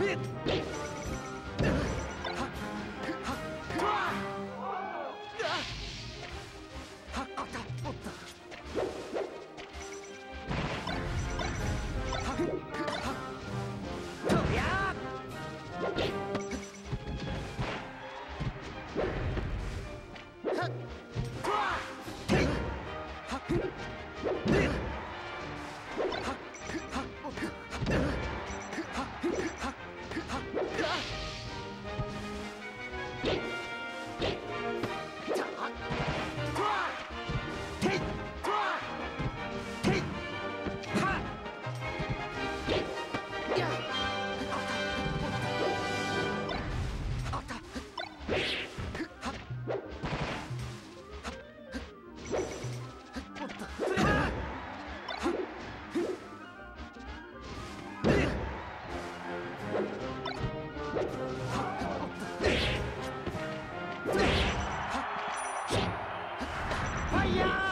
Мид! 呀。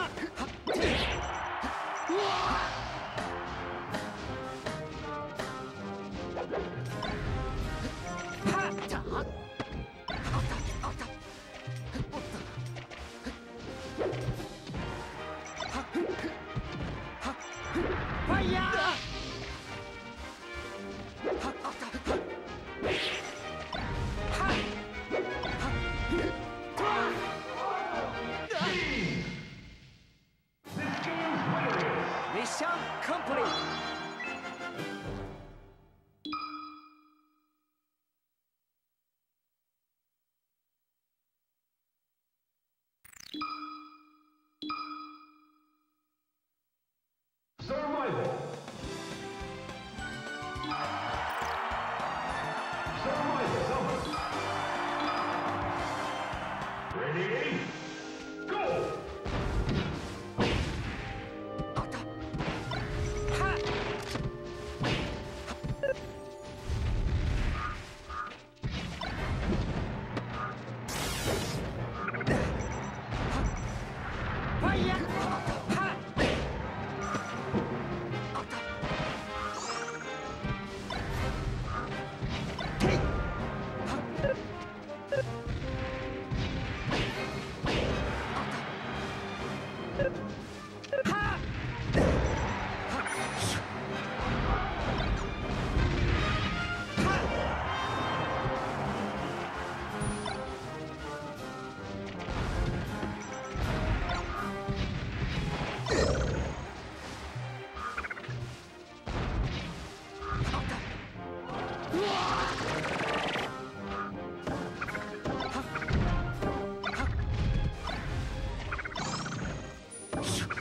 Shoot.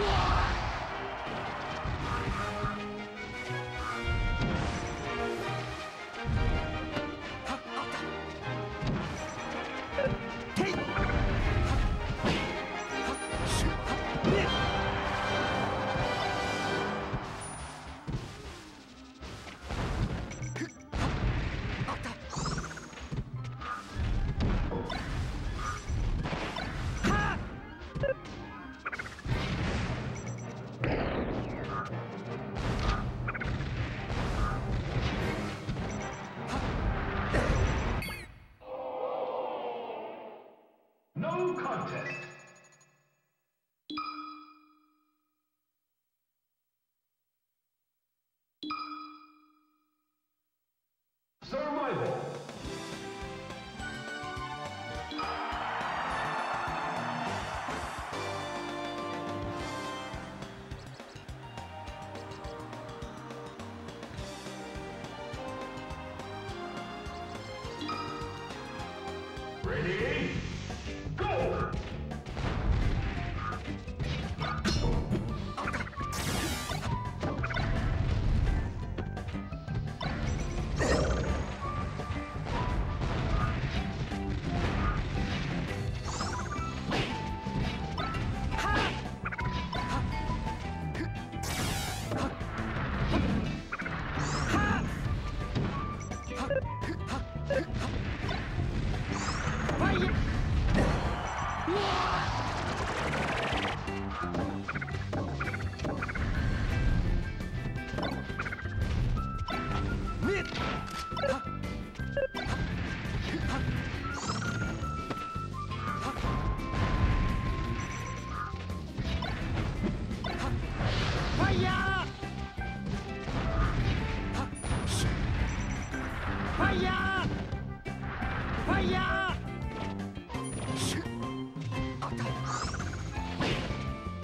War! Contest. Survival. Ready?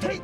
Hey!